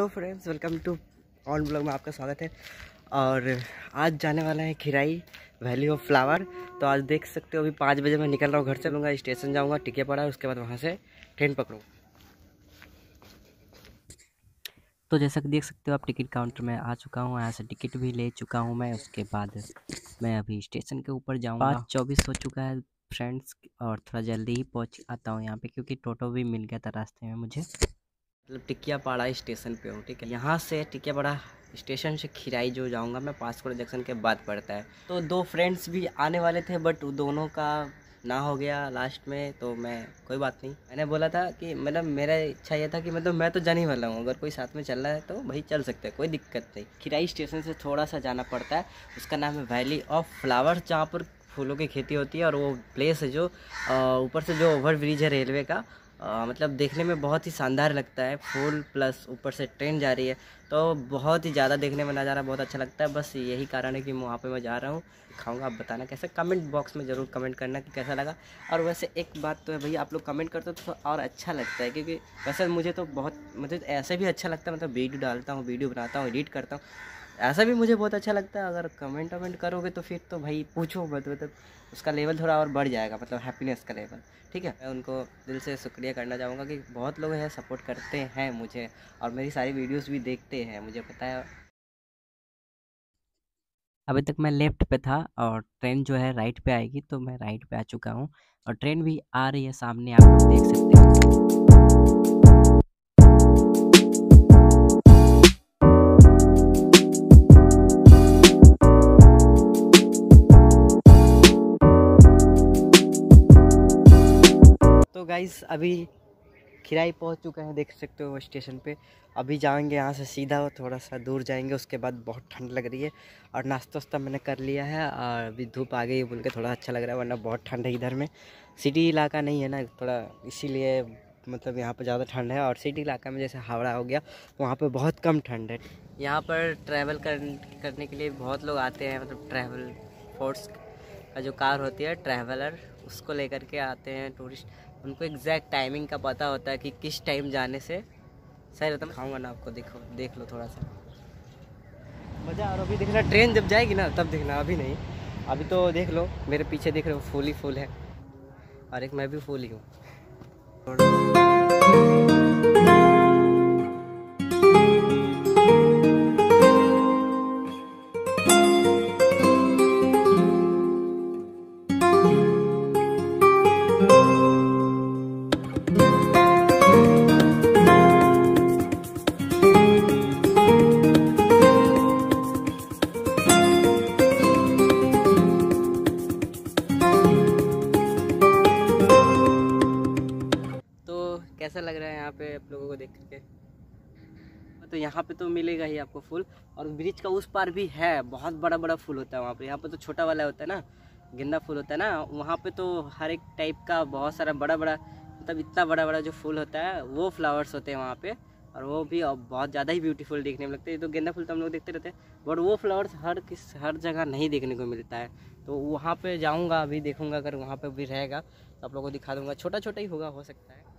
Hello friends, welcome to on blog में आपका स्वागत है। और आज जाने वाला है खिराई वैली ऑफ़ फ्लावर। तो आज देख सकते हो, अभी पाँच बजे मैं निकल रहा हूँ, घर से लूँगा, स्टेशन जाऊँगा, टिके पड़ा उसके बाद वहाँ से ट्रेन पकड़ूँगा। तो जैसा कि देख सकते हो आप टिकट काउंटर में आ चुका हूँ, यहाँ से टिकट भी ले चुका हूँ मैं, उसके बाद मैं अभी स्टेशन के ऊपर जाऊँगा। पाँच चौबीस हो चुका है फ्रेंड्स, और थोड़ा जल्दी ही पहुँच आता हूँ यहाँ पे, क्योंकि टोटो भी मिल गया था रास्ते में मुझे। मतलब टिकिया पाड़ा स्टेशन पे हूँ, ठीक है। यहाँ से टिकिया पाड़ा स्टेशन से खिराई जो जाऊँगा, मैं पासपोर्ट जंक्शन के बाद पड़ता है। तो दो फ्रेंड्स भी आने वाले थे, बट दोनों का ना हो गया लास्ट में तो मैं, कोई बात नहीं। मैंने बोला था कि मतलब मेरा इच्छा ये था कि मतलब मैं तो जाने वाला हूँ, अगर कोई साथ में चल रहा है तो भाई चल सकते हैं, कोई दिक्कत नहीं। खिराई स्टेशन से थोड़ा सा जाना पड़ता है, उसका नाम है वैली ऑफ़ फ्लावर्स, जहाँ पर फूलों की खेती होती है, और वो प्लेस है जो ऊपर से जो ओवर ब्रिज है रेलवे का आ, मतलब देखने में बहुत ही शानदार लगता है। फूल प्लस ऊपर से ट्रेन जा रही है। तो बहुत ही ज़्यादा देखने में नज़ारा बहुत अच्छा लगता है। बस यही कारण है कि वहाँ पे मैं जा रहा हूँ। खाऊँगा आप बताना कैसे। कमेंट बॉक्स में ज़रूर कमेंट करना कि कैसा लगा। और वैसे एक बात तो है भैया आप लोग कमेंट करते हो तो और अच्छा लगता है। क्योंकि वैसे मुझे तो बहुत मुझे ऐसे भी अच्छा लगता है। मतलब वीडियो डालता हूँ वीडियो बनाता हूँ एडिट करता हूँ। ऐसा भी मुझे बहुत अच्छा लगता है, अगर कमेंट वमेंट करोगे तो फिर तो भाई पूछो मत मतलब उसका लेवल थोड़ा और बढ़ जाएगा मतलब हैप्पीनेस का लेवल ठीक है? मैं उनको दिल से शुक्रिया करना चाहूँगा कि बहुत लोग हैं सपोर्ट करते हैं मुझे और मेरी सारी वीडियोस भी देखते हैं, मुझे पता है। अभी तक मैं लेफ़्ट पे था और ट्रेन जो है राइट पे आएगी तो मैं राइट पे आ चुका हूँ और ट्रेन भी आ रही है सामने, आप देख सकते हैं। गाइस अभी खिराई पहुँच चुके हैं देख सकते हो स्टेशन पे। अभी जाएँगे यहाँ से सीधा थोड़ा सा दूर जाएँगे उसके बाद बहुत ठंड लग रही है और नाश्ता वास्ता मैंने कर लिया है और अभी धूप आ गई बोल के थोड़ा अच्छा लग रहा है वरना बहुत ठंड है इधर में। सिटी इलाका नहीं है ना थोड़ा इसीलिए मतलब यहाँ पर ज़्यादा ठंड है और सिटी इलाका में जैसे हावड़ा हो गया वहाँ पर बहुत कम ठंड है। यहाँ पर ट्रैवल कर, करने के लिए बहुत लोग आते हैं मतलब ट्रैवल फोर्स का जो कार होती है ट्रैवलर उसको लेकर के आते हैं टूरिस्ट उनको एग्जैक्ट टाइमिंग का पता होता है कि किस टाइम जाने से। सही रहता खाऊँगा ना आपको, देखो, देख लो थोड़ा सा। मज़ा और अभी देखना ट्रेन जब जाएगी ना, तब देखना, अभी नहीं। अभी तो देख लो, मेरे पीछे देख रहे हो, फूल ही फूल है। और एक मैं भी फूल ही हूँ। आपको फूल। और ब्रिज का उस पार भी है, बहुत बड़ा बड़ा फूल होता है वहाँ पर यहाँ पे तो छोटा वाला होता है ना, गेंदा फूल होता है ना, वहाँ पे तो हर एक टाइप का बहुत सारा बड़ा बड़ा मतलब इतना बड़ा बड़ा जो फूल होता है, वो फ्लावर्स होते हैं वहाँ पे। और वो भी बहुत ज़्यादा ही ब्यूटीफुल देखने में लगते हैं। तो गेंदा फूल तो हम लोग देखते रहते हैं। बट वो फ्लावर्स हर किस, हर जगह नहीं देखने को मिलता है। तो वहाँ पे जाऊँगा, अभी देखूँगा, अगर वहाँ पे भी रहेगा तो आप लोगों को दिखा दूँगा। छोटा छोटा ही होगा, हो सकता है।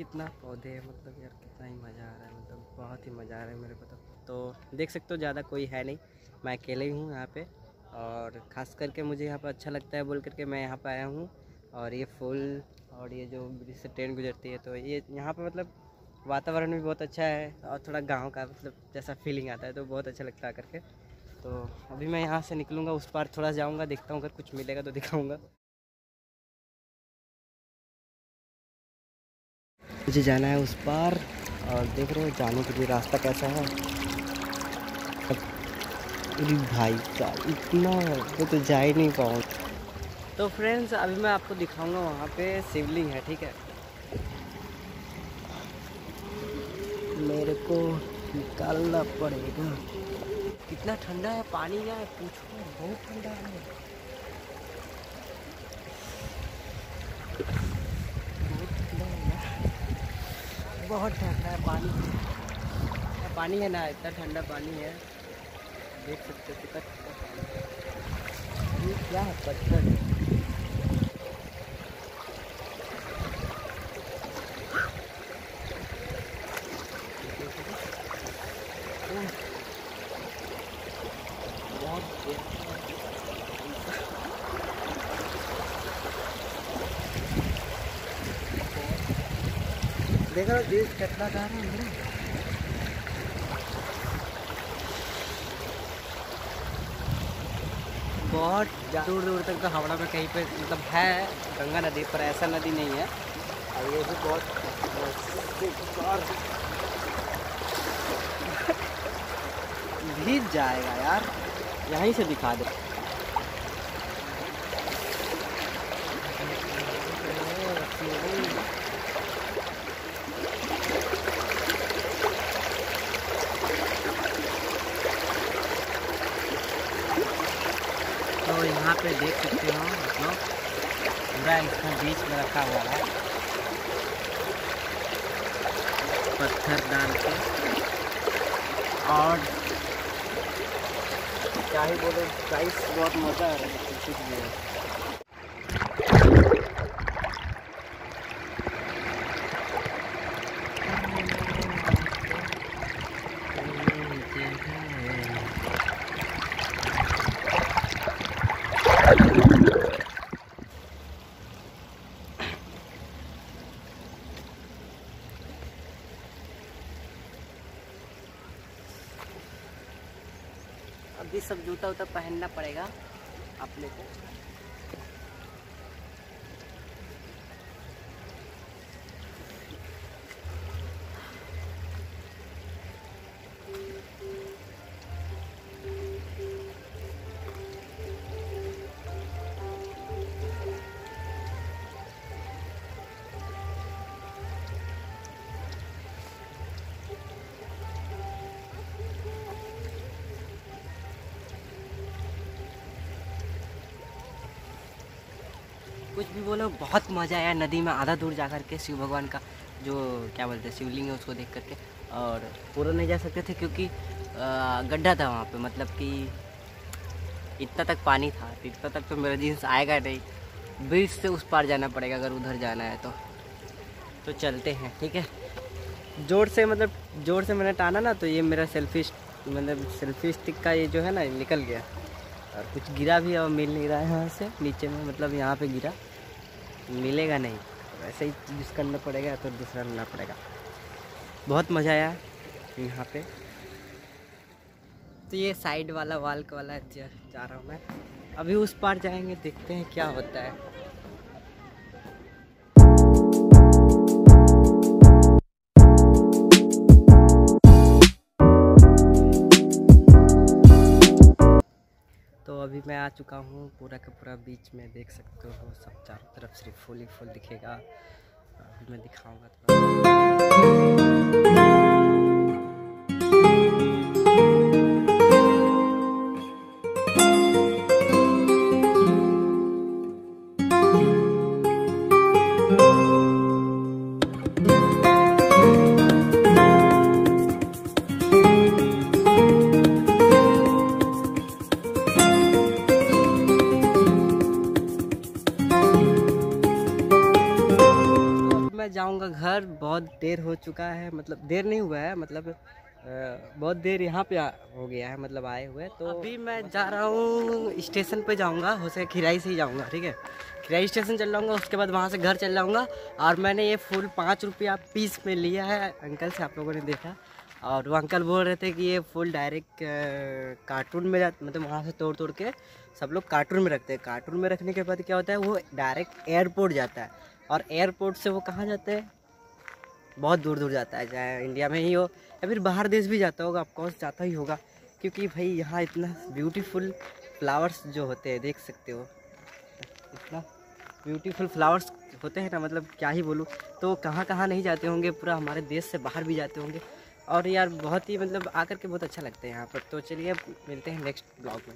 कितना पौधे है मतलब यार कितना ही मज़ा आ रहा है मतलब बहुत ही मज़ा आ रहा है मेरे को तो। तो देख सकते हो, ज़्यादा कोई है नहीं। मैं अकेले ही हूँ यहाँ पे और ख़ास करके मुझे यहाँ पर अच्छा लगता है बोल करके मैं यहाँ पर आया हूँ और ये फूल और ये जो ब्रिज से ट्रेन गुजरती है तो ये यहाँ पर मतलब वातावरण भी बहुत अच्छा है और थोड़ा गाँव का मतलब जैसा फीलिंग आता है तो बहुत अच्छा लगता है करके तो अभी मैं यहाँ से निकलूँगा, उस पार थोड़ा जाऊँगा, देखता हूँ, अगर कुछ मिलेगा तो दिखाऊँगा। मुझे जाना है उस पार। और देख रहे हो जाने के लिए रास्ता कैसा है? अरे भाई साहब इतना वो तो जा ही नहीं पाऊँ। तो फ्रेंड्स अभी मैं आपको दिखाऊँगा वहाँ पे शिवलिंग है, ठीक है? मेरे को निकालना पड़ेगा। कितना ठंडा है, पानी है पूछो, बहुत ठंडा है। बहुत ठंडा है, पानी। पानी है ना, इतना ठंडा पानी है। देख सकते हो कितना क्या है, पत्थर? देखो देश है बहुत दूर दूर तक तो हावड़ा में कहीं पे मतलब है, गंगा नदी, पर ऐसा नदी नहीं है। और ये भी बहुत भीज जाएगा यार। यहीं से दिखा दे। तो यहाँ पे देख सकते हो लोग, पूरा इसमें बीच में रखा हुआ है। पत्थर डाल के। और क्या ही बोले प्राइस बहुत मज़ा आ रहा है। कुछ भी अभी सब जूता उता पहनना पड़ेगा अपने को। कुछ भी बोलो, बहुत मज़ा आया नदी में आधा दूर जा कर के शिव भगवान का जो, क्या बोलते हैं, शिवलिंग है उसको देख करके। और पूरा नहीं जा सकते थे क्योंकि गड्ढा था वहाँ पे मतलब कि इतना तक पानी था, इतना तक तो मेरा जींस आएगा नहीं। ब्रिज से उस पार जाना पड़ेगा अगर उधर जाना है तो। तो चलते हैं, ठीक है? ज़ोर से मतलब ज़ोर से मैंने टाना ना तो ये मेरा सेल्फी मतलब सेल्फी स्टिक का ये जो है ना निकल गया। और कुछ गिरा भी, अब मिल नहीं रहा है यहाँ से, नीचे में मतलब यहाँ पे गिरा। मिलेगा नहीं। वैसे ही यूज़ करना पड़ेगा तो दूसरा लेना पड़ेगा। बहुत मज़ा आया यहाँ पे। तो ये साइड वाला वाल वाला जा रहा हूँ मैं। अभी उस पार जाएँगे, देखते हैं क्या होता है। अभी मैं आ चुका हूँ। पूरा का पूरा बीच में देख सकते हो, सब चारों तरफ़ सिर्फ़ फूल ही फूल दिखेगा। अभी मैं दिखाऊँगा थोड़ा मैं जाऊँगा घर, बहुत देर हो चुका है मतलब देर नहीं हुआ है मतलब बहुत देर यहाँ पे हो गया है मतलब आए हुए तो अभी मैं जा रहा हूँ स्टेशन पे जाऊँगा हो सके खिराई से ही जाऊँगा, ठीक है? खिराई स्टेशन चल जाऊँगा, उसके बाद वहाँ से घर चल जाऊँगा, और मैंने ये फूल पाँच रुपया पीस में लिया है, अंकल से आप लोगों ने देखा, और वो अंकल बोल रहे थे कि ये फूल डायरेक्ट कार्टून में जा मतलब वहाँ से तोड़ तोड़ के सब लोग कार्टून में रखते हैं। कार्टून में रखने के बाद क्या होता है, वो डायरेक्ट एयरपोर्ट जाता है। और एयरपोर्ट से वो कहाँ जाते हैं? बहुत दूर दूर जाता है, चाहे इंडिया में ही हो, या फिर बाहर देश भी जाता होगा ऑफकोर्स जाता ही होगा, क्योंकि भाई यहाँ इतना ब्यूटीफुल फ्लावर्स जो होते हैं, देख सकते हो। इतना ब्यूटीफुल फ्लावर्स होते हैं ना मतलब क्या ही बोलूँ तो कहाँ कहाँ नहीं जाते होंगे, पूरा हमारे देश से बाहर भी जाते होंगे। और यार, बहुत ही मतलब आकर के बहुत अच्छा लगता है यहाँ पर। तो चलिए मिलते हैं नेक्स्ट ब्लॉग में।